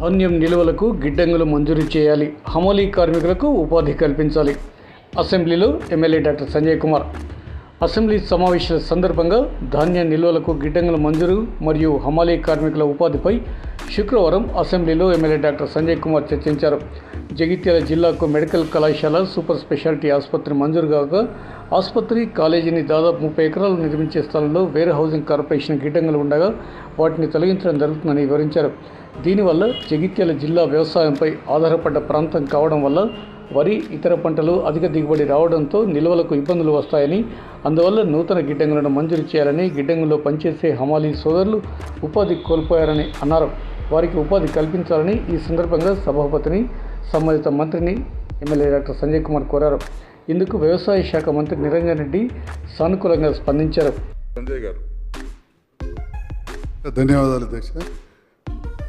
ధాన్యం నిల్వలకు గిడ్డంగులు మంజూరు చేయాలి. హమాలీ కార్మికులకు ఉపాధి కల్పించాలి. అసెంబ్లీలో MLA doctor Sanjay Kumar. Assembly సమావేశాల సందర్భంగా ధాన్య నిల్వలకు గిడ్డంగుల మంజూరు మరియు హమాలీ కార్మికుల ఉపాధిపై శుక్రవారం అసెంబ్లీలో ఎమ్మెల్యే డాక్టర్ సంజయ్ కుమార్ చర్చించారు. జగిత్యాల జిల్లాకు మెడికల్ కళాశాల సూపర్ స్పెషాలిటీ ఆసుపత్రి మంజూరు కాగా ఆసుపత్రి కాలేజీని దాదాపు ముప్పై ఎకరాలు నిర్మించే స్థలంలో వేర్ హౌసింగ్ కార్పొరేషన్ గిడ్డంగులు ఉండగా వాటిని తొలగించడం జరుగుతుందని వివరించారు. దీనివల్ల జగిత్యాల జిల్లా వ్యవసాయంపై ఆధారపడ్డ ప్రాంతం కావడం వల్ల వరి ఇతర పంటలు అధిక దిగుబడి రావడంతో నిల్వలకు ఇబ్బందులు వస్తాయని అందువల్ల నూతన గిడ్డంగులను మంజూరు చేయాలని గిడ్డంగుల్లో పనిచేసే హమాలీ సోదరులు ఉపాధి కోల్పోయారని అన్నారు. వారికి ఉపాధి కల్పించాలని ఈ సందర్భంగా సభాపతిని సంబంధిత మంత్రిని ఎమ్మెల్యే డాక్టర్ సంజయ్ కుమార్ కోరారు. ఇందుకు వ్యవసాయ శాఖ మంత్రి నిరంజన్ రెడ్డి సానుకూలంగా స్పందించారు. సంజయ్ గారు. ధన్యవాదాలు అధ్యక్ష.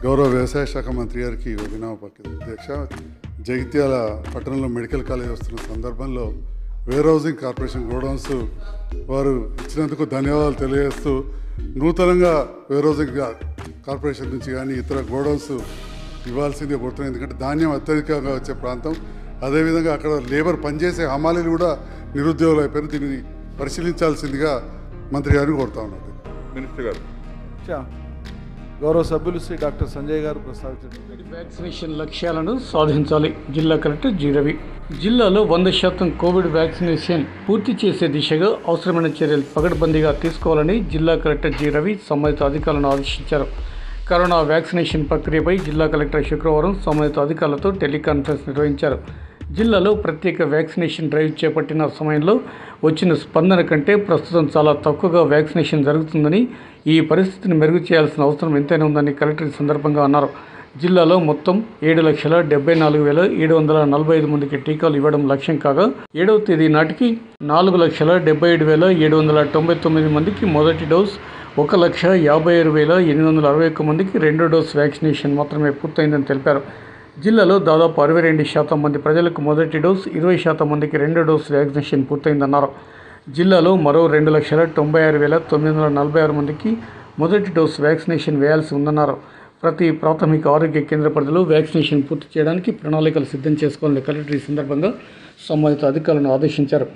గౌరవ వ్యవసాయ శాఖ మంత్రి గారికి వినామ పలికింది అధ్యక్ష. జగిత్యాల పట్టణంలో మెడికల్ కాలేజ్ వస్తున్న సందర్భంలో వేర్ హౌసింగ్ కార్పొరేషన్ గోడౌన్స్ వారు ఇచ్చినందుకు ధన్యవాదాలు తెలియజేస్తూ నూతనంగా వేర్ హౌసింగ్ కార్పొరేషన్ నుంచి కానీ ఇతర గోడౌన్స్ ఇవ్వాల్సిందే కోరుతున్నాం ఎందుకంటే ధాన్యం అత్యధికంగా వచ్చే ప్రాంతం. అదేవిధంగా అక్కడ లేబర్ పనిచేసే హమాలీలు కూడా నిరుద్యోగులు అయిపోయారు దీన్ని పరిశీలించాల్సిందిగా మంత్రి గారిని కోరుతా ఉన్నాను. మినిస్టర్ గారు. చా. గౌరవ సభ్యులు శ్రీ డాక్టర్ సంజయ్ గారు ప్రస్తావించారు వ్యాక్సినేషన్ లక్ష్యాలను సాధించాలి. జిల్లా కలెక్టర్ జి. రవి. జిల్లాలో వంద శాతం కోవిడ్ వ్యాక్సినేషన్ పూర్తి చేసే దిశగా అవసరమైన చర్యలు పకడ్బందీగా తీసుకోవాలని జిల్లా కలెక్టర్ జి. రవి సంబంధిత అధికారులను ఆదేశించారు. కరోనా వ్యాక్సినేషన్ ప్రక్రియపై జిల్లా కలెక్టర్ శుక్రవారం సంబంధిత అధికారులతో టెలికాన్ఫరెన్స్ నిర్వహించారు. జిల్లాలో ప్రత్యేక వ్యాక్సినేషన్ డ్రైవ్ చేపట్టిన సమయంలో వచ్చిన స్పందన కంటే ప్రస్తుతం చాలా తక్కువగా వ్యాక్సినేషన్ జరుగుతుందని ఈ పరిస్థితిని మెరుగు చేయాల్సిన అవసరం ఎంతైనా ఉందని కలెక్టర్ ఈ సందర్భంగా అన్నారు. జిల్లాలో మొత్తం ఏడు లక్షల డెబ్బై నాలుగు వేల ఏడు వందల నలభై ఐదు మందికి టీకాలు ఇవ్వడం లక్ష్యం కాగా ఏడవ తేదీ నాటికి నాలుగు లక్షల డెబ్బై ఏడు వేల ఏడు వందల తొంభై తొమ్మిది మందికి మొదటి డోస్ ఒక లక్ష యాభై ఆరు వేల ఎనిమిది వందల అరవై ఒక్క మందికి రెండో డోస్ వ్యాక్సినేషన్ మాత్రమే పూర్తయిందని తెలిపారు. జిల్లాలో దాదాపు అరవై రెండు శాతం మంది ప్రజలకు మొదటి డోస్ ఇరవై శాతం మందికి రెండో డోస్ వ్యాక్సినేషన్ పూర్తయిందన్నారు. జిల్లాలో మరో రెండు లక్షల తొంభై ఆరు వేల తొమ్మిది వందల నలభై ఆరు మందికి మొదటి డోస్ వ్యాక్సినేషన్ వేయాల్సి ఉందన్నారు. ప్రతి ప్రాథమిక ఆరోగ్య కేంద్ర పరిధిలో వ్యాక్సినేషన్ పూర్తి చేయడానికి ప్రణాళికలు సిద్ధం చేసుకోవాలని కలెక్టర్ ఈ సందర్భంగా సంబంధిత అధికారులను ఆదేశించారు.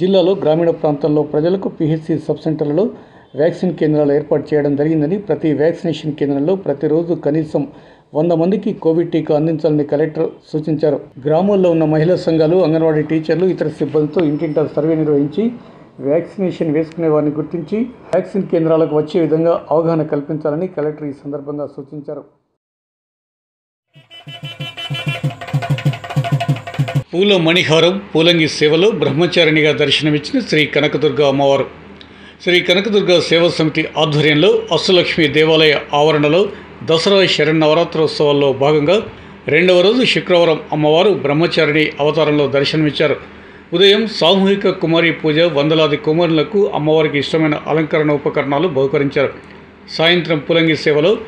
జిల్లాలో గ్రామీణ ప్రాంతాల్లో ప్రజలకు పిహెచ్సి సబ్ సెంటర్లలో వ్యాక్సిన్ కేంద్రాలు ఏర్పాటు చేయడం జరిగిందని ప్రతి వ్యాక్సినేషన్ కేంద్రంలో ప్రతిరోజు కనీసం వంద మందికి కోవిడ్ టీకా అందించాలని కలెక్టర్ సూచించారు. గ్రామాల్లో ఉన్న మహిళా సంఘాలు అంగన్వాడీ టీచర్లు ఇతర సిబ్బందితో ఇంటింటా సర్వే నిర్వహించి వ్యాక్సినేషన్ వేసుకునే వారిని గుర్తించి వ్యాక్సిన్ కేంద్రాలకు వచ్చే విధంగా అవగాహన కల్పించాలని కలెక్టర్ ఈ సందర్భంగా సూచించారు. పూల మణిహారం పూలంగి సేవలో బ్రహ్మచారిణిగా దర్శనమిచ్చిన శ్రీ కనకదుర్గ అమ్మవారు. శ్రీ కనకదుర్గ సేవా సమితి ఆధ్వర్యంలో అష్టలక్ష్మి దేవాలయ ఆవరణలో దసరా శరన్నవరాత్రోత్సవాల్లో భాగంగా రెండవ రోజు శుక్రవారం అమ్మవారు బ్రహ్మచారిణి అవతారంలో దర్శనమిచ్చారు. ఉదయం సామూహిక కుమారి పూజ వందలాది కుమారులకు అమ్మవారికి ఇష్టమైన అలంకరణ ఉపకరణాలు బహుకరించారు. సాయంత్రం పులంగి సేవలో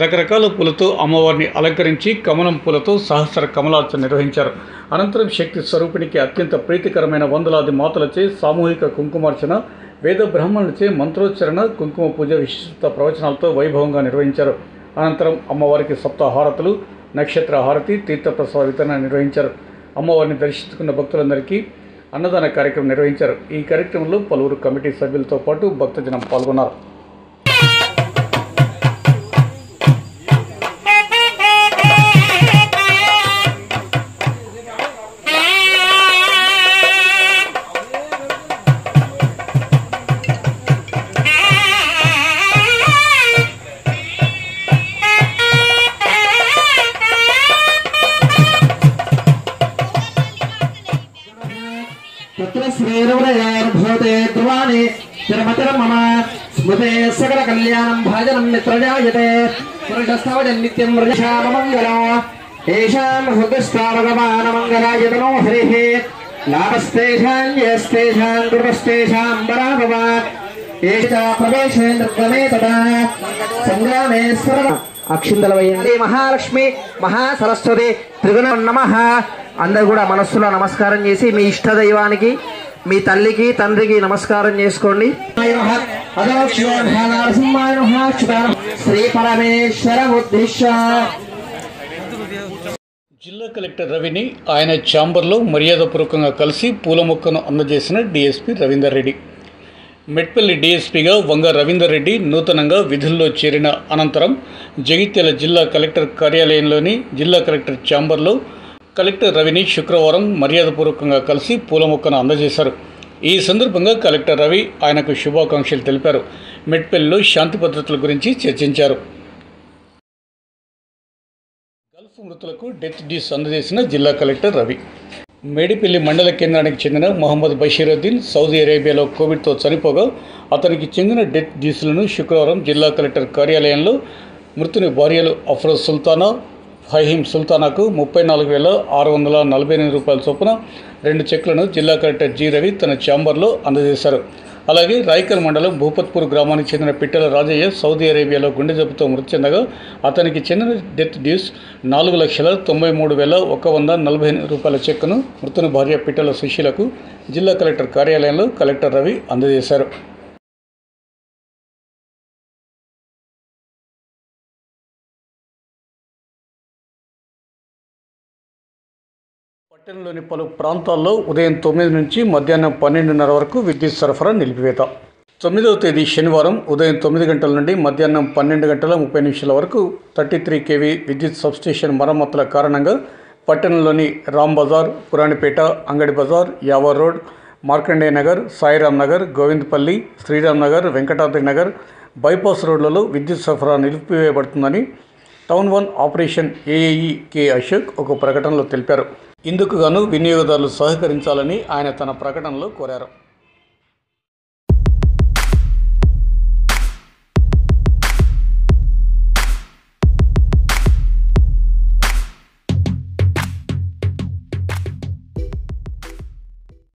రకరకాల పూలతో అమ్మవారిని అలంకరించి కమలం పూలతో సహస్ర కమలార్చన నిర్వహించారు. అనంతరం శక్తి స్వరూపిణికి అత్యంత ప్రీతికరమైన వందలాది మాతలచే సామూహిక కుంకుమార్చన వేద బ్రాహ్మణులచే మంత్రోచ్చరణ కుంకుమ పూజ విశిష్ట ప్రవచనాలతో వైభవంగా నిర్వహించారు. అనంతరం అమ్మవారికి సప్తాహారతులు నక్షత్ర హారతి తీర్థప్రసాద వితరణ నిర్వహించారు. అమ్మవారిని దర్శించుకున్న భక్తులందరికీ అన్నదాన కార్యక్రమం నిర్వహించారు. ఈ కార్యక్రమంలో పలువురు కమిటీ సభ్యులతో పాటు భక్తజనం పాల్గొన్నారు. तत्र श्रीरवरयार्भूते ध्रुवाणि तिरमतिरं मम स्मृते सकलकल्याणं भाजनं मित्रजायते पुरुषस्तवजन् नित्यं व्रजशाममङ्गलो येषां हृदस्तावगमानमङ्गलाय तनो हरिः लाभस्तेषां यस्तेषां कृतस्तेषां पराभवात् ఏష ప్రవేశే నిర్గమే తదా సంగ్రామే సర్వ అక్షింతల వేయండి మహాలక్ష్మి మహాసరస్వతి త్రిగుణ నమ అందరు కూడా మనస్సులో నమస్కారం చేసి మీ ఇష్ట దైవానికి మీ తల్లికి తండ్రికి నమస్కారం చేసుకోండి. శ్రీ పరమేశ్వర ఉద్దిశ్య జిల్లా కలెక్టర్ రవిని ఆయన ఛాంబర్లో మర్యాదపూర్వకంగా కలిసి పూల మొక్కను అందజేసిన డీఎస్పీ రవీందర్ రెడ్డి. మెట్పల్లి డీఎస్పీగా వంగ రవీందర్ రెడ్డి నూతనంగా విధుల్లో చేరిన అనంతరం జగిత్యాల జిల్లా కలెక్టర్ కార్యాలయంలోని జిల్లా కలెక్టర్ ఛాంబర్లో కలెక్టర్ రవిని శుక్రవారం మర్యాదపూర్వకంగా కలిసి పూల మొక్కను అందజేశారు. ఈ సందర్భంగా కలెక్టర్ రవి ఆయనకు శుభాకాంక్షలు తెలిపారు. మెట్పెల్లిలో శాంతి భద్రతల గురించి చర్చించారు. గల్ఫ్ మృతులకు డెత్ డ్యూస్ అందజేసిన జిల్లా కలెక్టర్ రవి. మేడిపల్లి మండల కేంద్రానికి చెందిన మొహమ్మద్ బషీరుద్దీన్ సౌదీ అరేబియాలో కోవిడ్తో చనిపోగా అతనికి చెందిన డెత్ డ్యూస్లను శుక్రవారం జిల్లా కలెక్టర్ కార్యాలయంలో మృతుని భార్యలు అఫ్రోజ్ సుల్తానా ఫహీం సుల్తానాకు ముప్పై నాలుగు వేల ఆరు వందల నలభై ఎనిమిది రూపాయల చొప్పున రెండు చెక్లను జిల్లా కలెక్టర్ జి రవి తన ఛాంబర్లో అందజేశారు. అలాగే రాయకల్ మండలం భూపత్పూర్ గ్రామానికి చెందిన పిట్టల రాజయ్య సౌదీ అరేబియాలో గుండె జబ్బుతో మృతి చెందగా అతనికి చెందిన డెత్ డ్యూస్ నాలుగు లక్షల తొంభై మూడు వేల ఒక వంద నలభై ఎనిమిది రూపాయల చెక్కును మృతుని భార్య పిట్టల సుశీలకు జిల్లా కలెక్టర్ కార్యాలయంలో కలెక్టర్ రవి అందజేశారు. పట్టణంలోని పలు ప్రాంతాల్లో ఉదయం తొమ్మిది నుంచి మధ్యాహ్నం పన్నెండున్నర వరకు విద్యుత్ సరఫరా నిలిపివేత. తొమ్మిదవ తేదీ శనివారం ఉదయం తొమ్మిది గంటల నుండి మధ్యాహ్నం పన్నెండు గంటల ముప్పై నిమిషాల వరకు థర్టీ త్రీ కేవీ విద్యుత్ సబ్స్టేషన్ మరమ్మతుల కారణంగా పట్టణంలోని రామ్ బజార్ పురాణిపేట అంగడి బజార్ యావర్ రోడ్ మార్కండేయ నగర్ సాయిరామ్ నగర్ గోవిందపల్లి శ్రీరామ్ నగర్ వెంకటాద్రి నగర్ బైపాస్ రోడ్లలో విద్యుత్ సరఫరా నిలిపివేయబడుతుందని town one operation AAE K Ashok ఒక ప్రకటనలో తెలిపారు. ఇందుకు గాను వినియోగదారులు సహకరించాలని ఆయన తన ప్రకటనలో కోరారు.